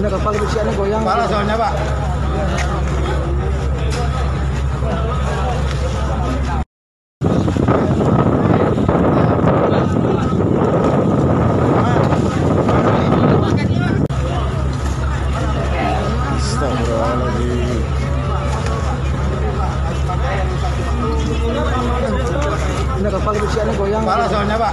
Ini kapal kesiannya goyang. Parah soalnya, Pak. Anda kapal kebersihannya şey, goyang. Parah soalnya Pak.